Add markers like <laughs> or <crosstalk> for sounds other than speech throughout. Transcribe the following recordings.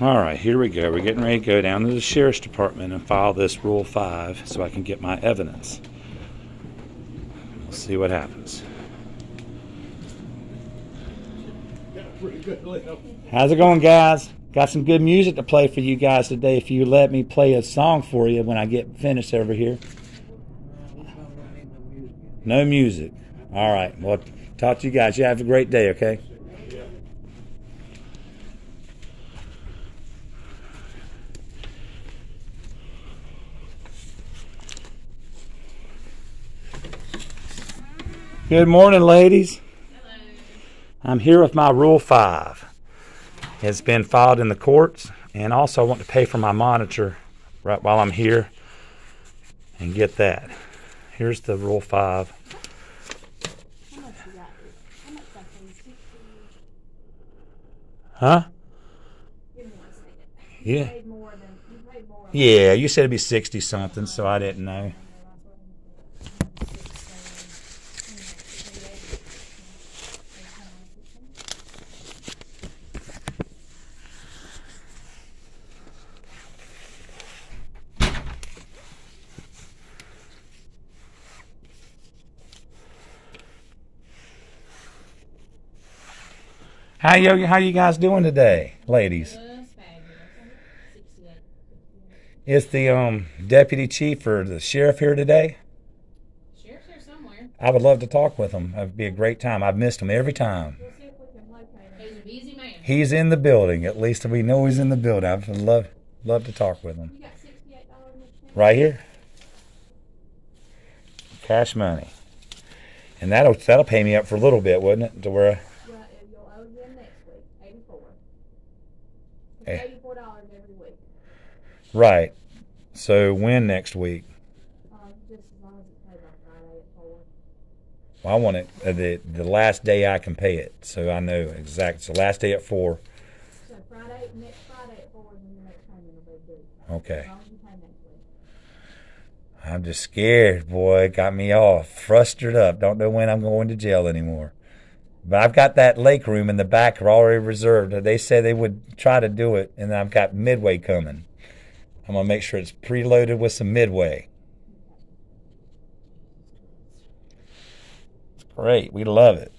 All right, here we go. We're getting ready to go down to the sheriff's department and file this Rule 5 so I can get my evidence. We'll see what happens. How's it going, guys? Got some good music to play for you guys today if you let me play a song for you when I get finished over here. No music. All right. Well, talk to you guys. You have a great day, okay? Good morning, ladies. I'm here with my Rule 5. It's been filed in the courts, and also I want to pay for my monitor right while I'm here and get that. Here's the Rule 5. How much you got? How much that thing? Sixty. Huh? Give me one second. You Yeah. paid more than you paid more. Yeah, you said it'd be 60 something, so I didn't know. How you how you guys doing today, ladies? Just fabulous. Sixty-eight. Is the um deputy chief or the sheriff here today? Sheriff's here somewhere. I would love to talk with him. It'd be a great time. I've missed him every time. We'll see if we can locate it. He's a busy man. He's in the building. At least we know he's in the building. I'd love love to talk with him. You got sixty-eight dollars Right here. Cash money. And that'll that'll pay me up for a little bit, wouldn't it? To where Well, if you'll owe them next week, eighty-four. It's Eh. eighty-four dollars every week. right. So when next week? Um, just as long as it's paid by Friday at four. Well, I want it uh, the the last day I can pay it, so I know exact. It's the last day at four. So Friday, next Friday at four when your next payment will be due. Okay. As long as you pay next week. I'm just scared, boy. It got me all frustrated up. Don't know when I'm going to jail anymore. But I've got that lake room in the back already reserved. They said they would try to do it, and I've got Midway coming. I'm gonna make sure it's preloaded with some Midway. Great. We love it.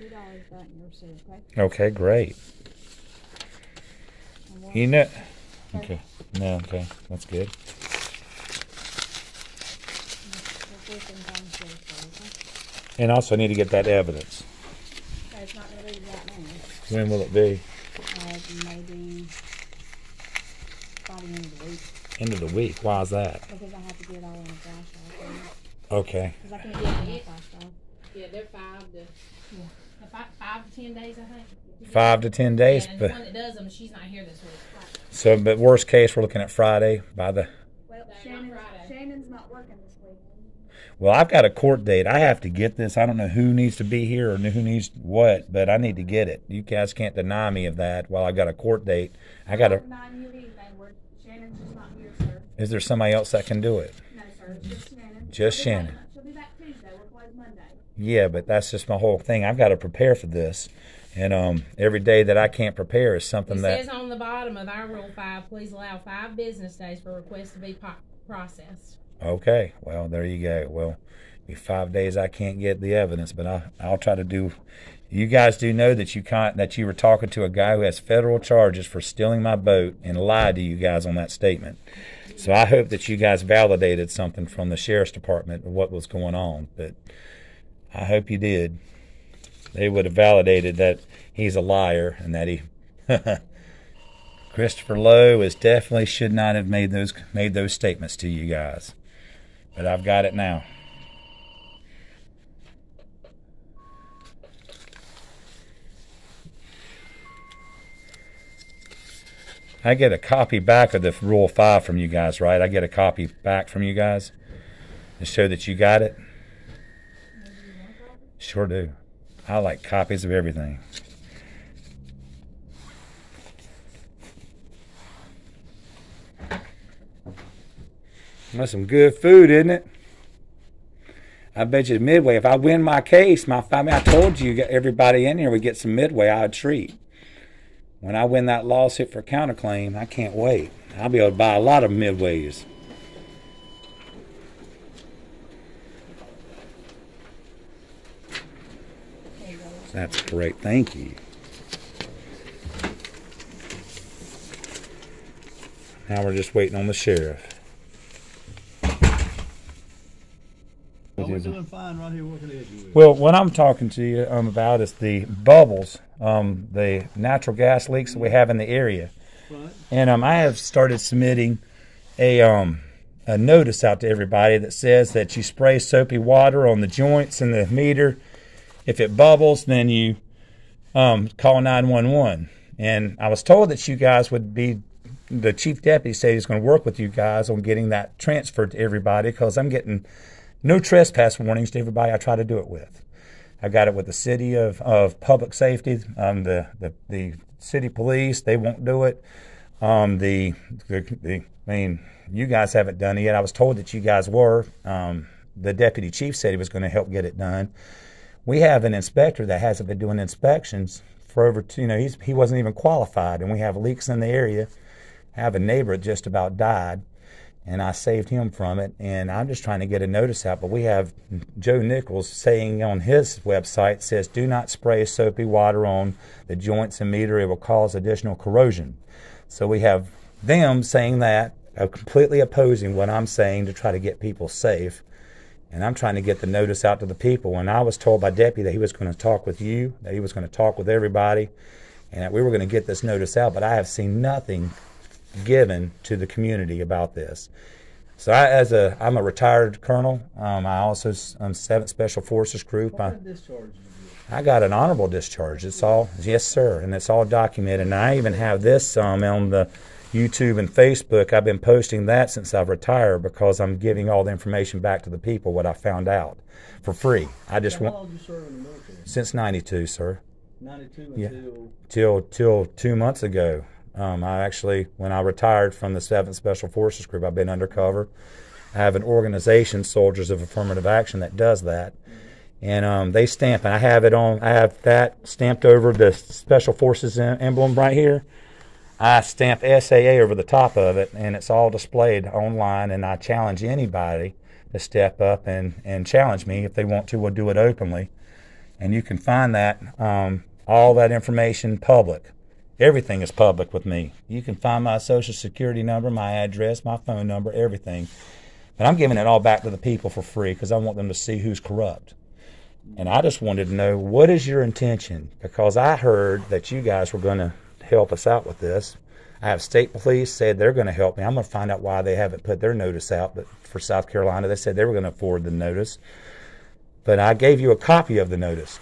Here's your two dollars back in your receipt, okay? Okay, great. And we'll- You know. Okay. No. Okay. That's good. we'll see if we can find the sheriff for you, okay? And also, I need to get that evidence. Okay, it's not gonna be right now. When will it be? Uh, maybe by the end of the week, End of the week. Why is that? because I have to get all on a flash drive. Okay. Because I can't get it on a flash drive. Yeah, they're five to, yeah, five, five to ten days, I think. Five to ten days, And the but one that does them, she's not here this week. so but worst case, we're looking at Friday by the. Well, Shannon's, Friday. Shannon's not working this week. Well, I've got a court date. I have to get this. I don't know who needs to be here or who needs what, but I need to get it. You guys can't deny me of that. While I've got a court date, I got a. Nine you anything, we're, Shannon's just not here, sir. Is there somebody else that can do it? No, sir, just Shannon. Just She'll be back- Shannon. She'll be back Tuesday, we're closed Monday. Yeah, but that's just my whole thing. I've got to prepare for this, and um, every day that I can't prepare is something It that. says on the bottom of our rule five, please allow five business days for requests to be po- processed. Okay, well there you go. Well, be five days I can't get the evidence, but I I'll try to do. You guys do know that you can't that you were talking to a guy who has federal charges for stealing my boat and lied to you guys on that statement. So I hope that you guys validated something from the sheriff's department of what was going on. But I hope you did. They would have validated that he's a liar and that he. <laughs> Christopher Lowe is definitely should not have made those made those statements to you guys but I've got it now. I get a copy back of the Rule 5 from you guys, right? I get a copy back from you guys to show that you got it. Maybe you want a copy? Sure do. I like copies of everything. That's some good food, isn't it? I bet you Midway. If I win my case, my family, I told you, everybody in here would get some Midway. I would treat. When I win that lawsuit for counterclaim, I can't wait. I'll be able to buy a lot of Midways. There you go. That's great. Thank you. Now we're just waiting on the sheriff. We're doing fine right here working at you. Well, what I'm talking to you um, about is the bubbles, um, the natural gas leaks that we have in the area. Right. And um, I have started submitting a um, a notice out to everybody that says that you spray soapy water on the joints and the meter. If it bubbles, then you um, call 911. And I was told that you guys would be the chief deputy said he's going to work with you guys on getting that transferred to everybody because I'm getting no trespass warnings to everybody I try to do it with. I got it with the city of, of public safety, um, the, the the city police. They won't do it. Um, the, the the I mean, you guys haven't done it yet. I was told that you guys were. Um, the deputy chief said he was going to help get it done. We have an inspector that hasn't been doing inspections for over two. You know, he's he wasn't even qualified, and we have leaks in the area. I have a neighbor that just about died and I saved him from it. And I'm just trying to get a notice out. But we have Joe Nichols saying on his website says, "Do not spray soapy water on the joints and meter; it will cause additional corrosion." So we have them saying that, uh, completely opposing what I'm saying to try to get people safe. And I'm trying to get the notice out to the people. And I was told by deputy that he was going to talk with you, that he was going to talk with everybody, and that we were going to get this notice out. But I have seen nothing given to the community about this. So I, as a, I'm a retired colonel. Um, I also I'm Seventh Special Forces Group. I, kind of discharge I got an honorable discharge. It's all yes, sir, and it's all documented. And I even have this um, on the YouTube and Facebook. I've been posting that since I've retired because I'm giving all the information back to the people what I found out for free. I just How want long did you serve in the military? since '92, sir. 92 Yeah. until till till two months ago. Um, I actually, when I retired from the Seventh Special Forces Group, I've been undercover. I have an organization, Soldiers of Affirmative Action, that does that, and um, they stamp. And I have it on. I have that stamped over the Special Forces em- emblem right here. I stamp SAA over the top of it, and it's all displayed online. And I challenge anybody to step up and, and challenge me if they want to. We'll do it openly and you can find that um, all that information public. Everything is public with me. You can find my social security number, my address, my phone number, everything. But I'm giving it all back to the people for free because I want them to see who's corrupt. And I just wanted to know what is your intention because I heard that you guys were going to help us out with this. I have state police said they're going to help me. I'm going to find out why they haven't put their notice out. But for South Carolina, they said they were going to forward the notice but I gave you a copy of the notice.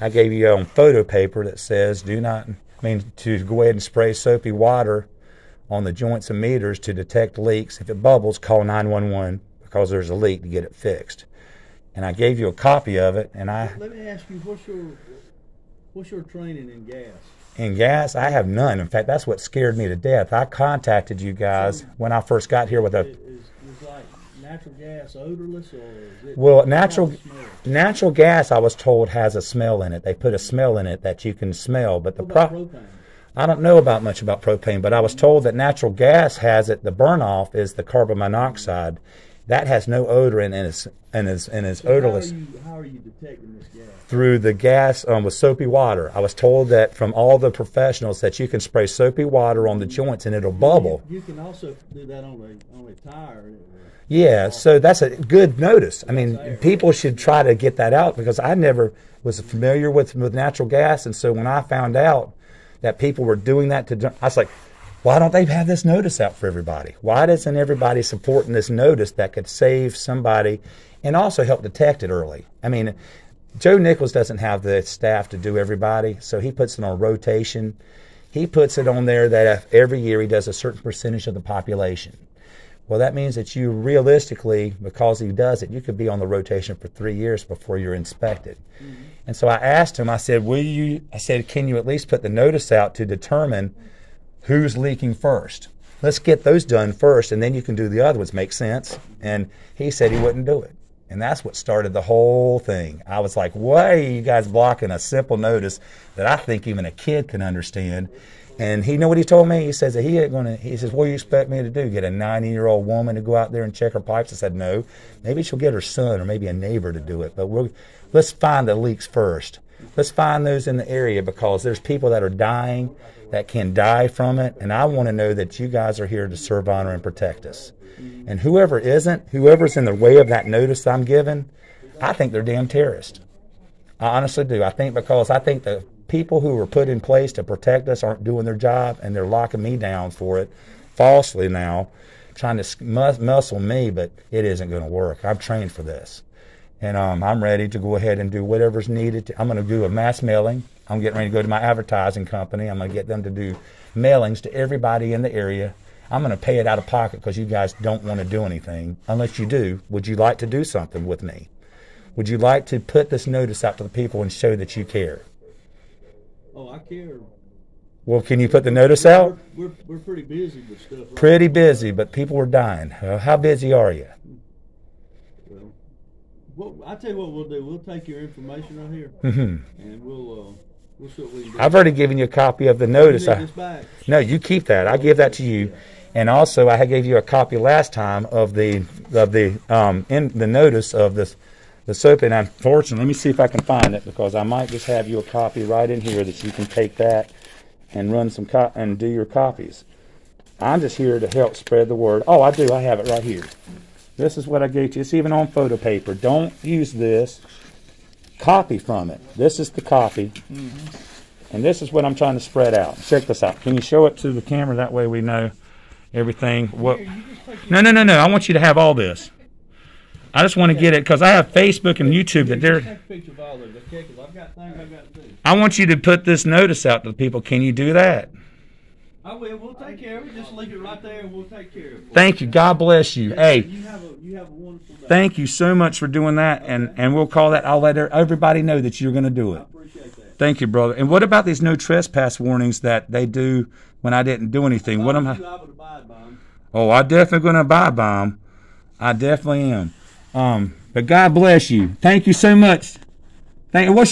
I gave you on photo paper that says do not I mean to go ahead and spray soapy water on the joints and meters to detect leaks. If it bubbles, call 911 because there's a leak to get it fixed. And I gave you a copy of it. And I Let me ask you, what's your what's your training in gas? in gas, I have none. In fact, that's what scared me to death. I contacted you guys when I first got here with a Is, is like natural gas odorless or is it? Well, natural natural gas, I was told, has a smell in it. They put a smell in it that you can smell, but the What pro- propane? I don't know about much about propane, but I was mm-hmm. told that natural gas has it. The burn off is the carbon monoxide. That has no odor and is and is and is So how are odorless you- How are you detecting this gas? through the gas um, with soapy water. I was told that from all the professionals that you can spray soapy water on the joints and it'll bubble. You, you can also do that on a on a tire. Yeah, so that's a good notice. I mean, people should try to get that out because I never was familiar with with natural gas, and so when I found out that people were doing that to, I was like, why don't they have this notice out for everybody? Why doesn't everybody supporting this notice that could save somebody and also help detect it early? I mean, Joe Nichols doesn't have the staff to do everybody, so he puts it on rotation. He puts it on there that if every year he does a certain percentage of the population. Well, that means that you realistically, because he does it, you could be on the rotation for three years before you're inspected. Mm-hmm. And so I asked him, I said, Will you, I said, can you at least put the notice out to determine who's leaking first? Let's get those done first, and then you can do the other ones. Make sense? And he said he wouldn't do it. And that's what started the whole thing. I was like, why are you guys blocking a simple notice that I think even a kid can understand? And he know what he told me? He says that he ain't gonna he says, What do you expect me to do? Get a ninety year old woman to go out there and check her pipes? I said, No. Maybe she'll get her son or maybe a neighbor to do it. But we'll let's find the leaks first. Let's find those in the area because there's people that are dying that can die from it. And I want to know that you guys are here to serve, honor, and protect us. And whoever isn't, whoever's in the way of that notice I'm giving, I think they're damn terrorists. I honestly do. I think because I think the people who were put in place to protect us aren't doing their job and they're locking me down for it falsely now, trying to mus- muscle me, but it isn't going to work. I'm trained for this. And um, I'm ready to go ahead and do whatever's needed. To, I'm going to do a mass mailing. I'm getting ready to go to my advertising company. I'm going to get them to do mailings to everybody in the area. I'm going to pay it out of pocket because you guys don't want to do anything. Unless you do, would you like to do something with me? Would you like to put this notice out to the people and show that you care? Oh, I care. Well, can you put the notice out? We're, we're, we're pretty busy with stuff. right Pretty busy, but people were dying. How busy are you? Well, I tell you what we'll do. We'll take your information right here, hmm and we'll uh, we'll see what we can do. I've already given you a copy of the notice. I, this back. no, you keep that. I give that to you. And also, I gave you a copy last time of the of the um, in the notice of this the soap. And unfortunately, let me see if I can find it because I might just have you a copy right in here that you can take that and run some co- and do your copies. I'm just here to help spread the word. Oh, I do. I have it right here. This is what I gave you. It's even on photo paper. Don't use this. Copy from it. This is the copy. Mm-hmm. And this is what I'm trying to spread out. Check this out. Can you show it to the camera? That way we know everything. What? No, no, no, no. I want you to have all this. I just want to get it because I have Facebook and YouTube that they're. Take a picture of all of it. Okay, 'cause I've got things I've got to. I want you to put this notice out to the people. Can you do that? I will. We'll take care of it. Just leave it right there, and we'll take care of it. Thank you. God bless you. Hey, You have a you have a wonderful day. thank you so much for doing that, and and we'll call that. I'll let everybody know that you're going to do I it. appreciate that. Thank you, brother. And what about these no trespass warnings that they do when I didn't do anything? What am I? You have to abide by 'em. Oh, I definitely going to abide by 'em. I definitely am. Um, but God bless you. Thank you so much. Thank. What's your